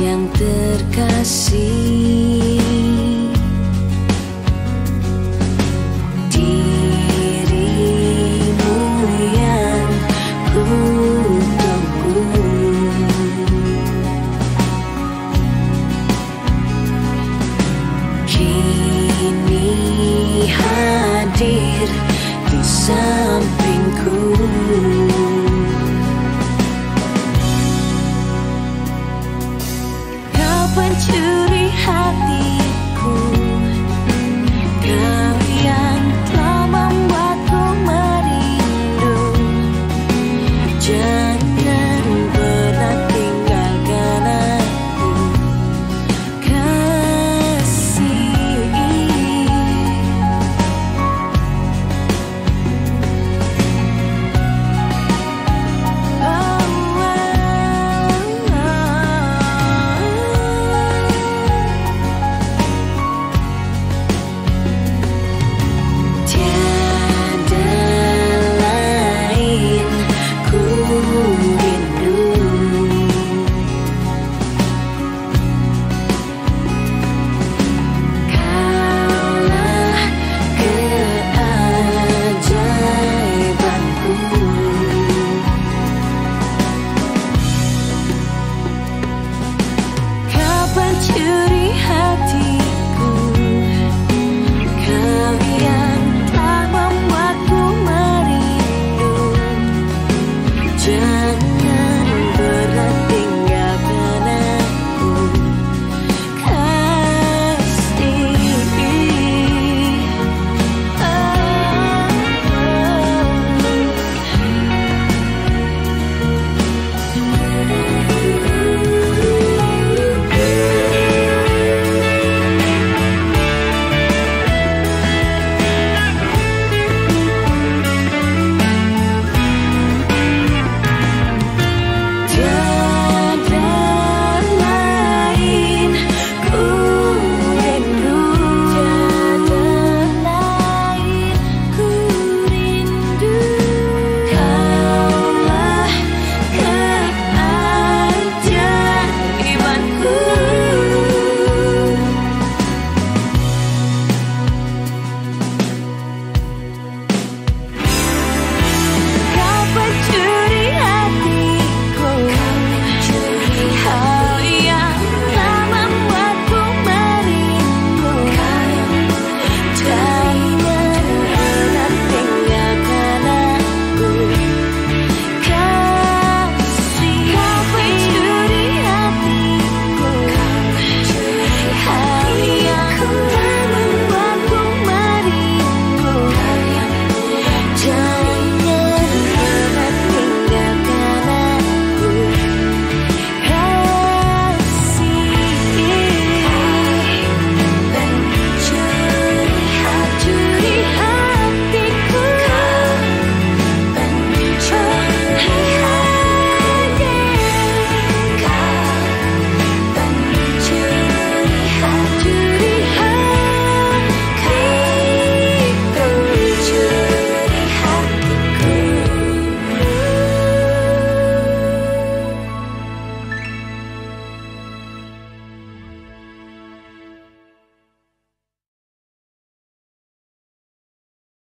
yang terkasih dirimu yang ku tunggu. kini hadir di sampingku.